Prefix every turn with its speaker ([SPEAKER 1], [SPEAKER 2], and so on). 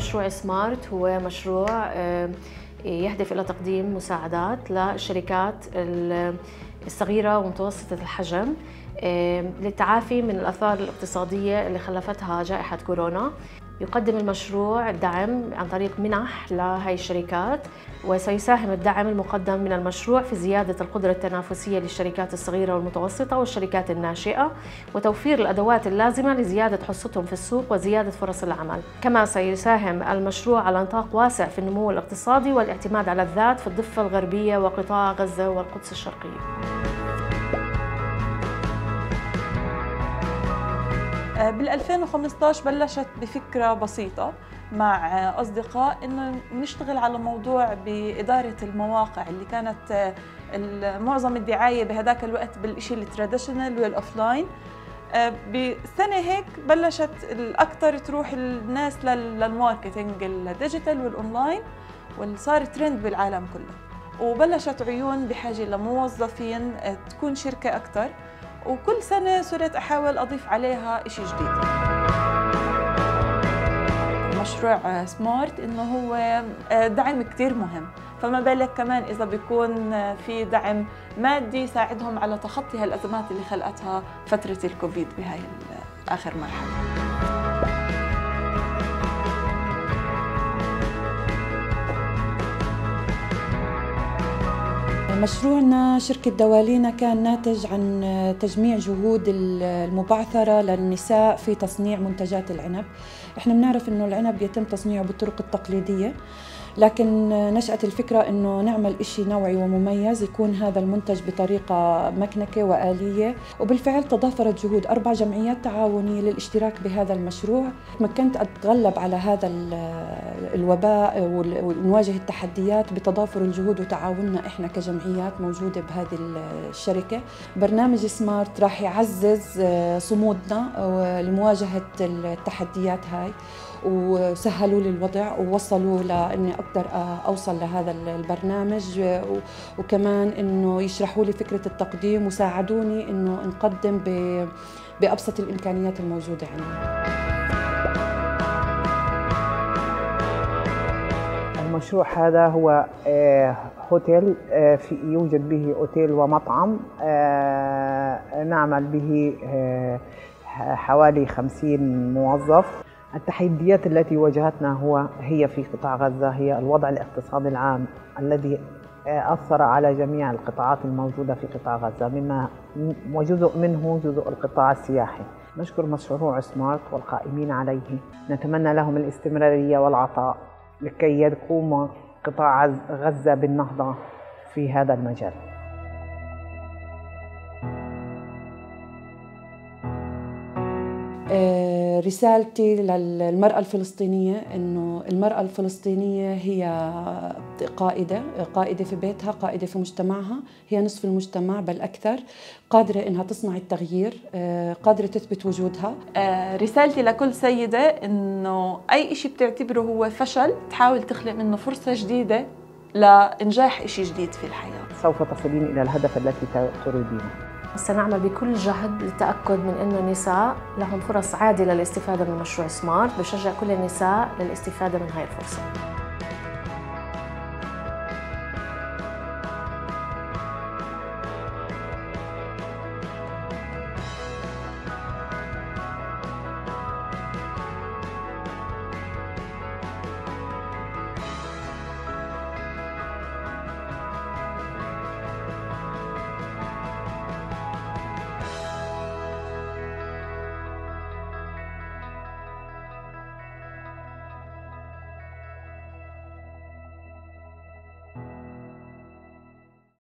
[SPEAKER 1] مشروع سمارت هو مشروع يهدف إلى تقديم مساعدات للشركات الصغيرة ومتوسطة الحجم للتعافي من الآثار الاقتصادية اللي خلفتها جائحة كورونا. يقدم المشروع دعم عن طريق منح لهي الشركات وسيساهم الدعم المقدم من المشروع في زيادة القدرة التنافسية للشركات الصغيرة والمتوسطة والشركات الناشئة وتوفير الأدوات اللازمة لزيادة حصتهم في السوق وزيادة فرص العمل. كما سيساهم المشروع على نطاق واسع في النمو الاقتصادي والاعتماد على الذات في الضفة الغربية وقطاع غزة والقدس الشرقية.
[SPEAKER 2] بال 2015 بلشت بفكرة بسيطة مع أصدقاء إنه نشتغل على موضوع بإدارة المواقع اللي كانت معظم الدعاية بهذاك الوقت بالشيء ال traditional وال offline بسنة هيك بلشت الاكثر تروح الناس لل marketing ال digital وال online واللي صار ترند بالعالم كله. وبلشت عيون بحاجة لموظفين تكون شركة أكثر وكل سنة صرت أحاول أضيف عليها إشي جديد. مشروع سمارت إنه هو دعم كتير مهم. فما بالك كمان إذا بيكون في دعم مادي يساعدهم على تخطي هالأزمات اللي خلقتها فترة الكوفيد بهاي آخر مرحلة.
[SPEAKER 3] مشروعنا شركة دوالينا كان ناتج عن تجميع جهود المبعثرة للنساء في تصنيع منتجات العنب. إحنا بنعرف إنه العنب يتم تصنيعه بالطرق التقليدية. لكن نشأت الفكرة أنه نعمل إشي نوعي ومميز يكون هذا المنتج بطريقة مكنكة وآلية. وبالفعل تضافرت جهود أربع جمعيات تعاونية للاشتراك بهذا المشروع. تمكنت أتغلب على هذا الوباء ونواجه التحديات بتضافر الجهود وتعاوننا إحنا كجمعيات موجودة بهذه الشركة. برنامج سمارت راح يعزز صمودنا لمواجهة التحديات هاي. وسهلوا لي الوضع ووصلوا لاني أقدر أوصل لهذا البرنامج وكمان إنه يشرحوا لي فكرة التقديم وساعدوني إنه نقدم بأبسط الإمكانيات الموجودة عندنا.
[SPEAKER 4] المشروع هذا هو هوتيل في يوجد به أوتيل ومطعم نعمل به حوالي 50 موظف التحديات التي واجهتنا هو هي في قطاع غزة هي الوضع الاقتصادي العام الذي أثر على جميع القطاعات الموجودة في قطاع غزة مما وجزء منه جزء القطاع السياحي. نشكر مشروع سمارت والقائمين عليه. نتمنى لهم الاستمرارية والعطاء لكي يقوم قطاع غزة بالنهضة في هذا المجال.
[SPEAKER 3] رسالتي للمرأة الفلسطينية إنه المرأة الفلسطينية هي قائدة قائدة في بيتها قائدة في مجتمعها هي نصف المجتمع بل أكثر قادرة إنها تصنع التغيير قادرة تثبت وجودها.
[SPEAKER 2] رسالتي لكل سيدة إنه أي إشي بتعتبره هو فشل تحاول تخلق منه فرصة جديدة لإنجاح إشي جديد في الحياة.
[SPEAKER 4] سوف تصلين إلى الهدف التي تريدينه.
[SPEAKER 1] سنعمل بكل جهد للتأكد من أن النساء لهم فرص عادلة للاستفادة من مشروع سمارت بشجع كل النساء للاستفادة من هاي الفرصة.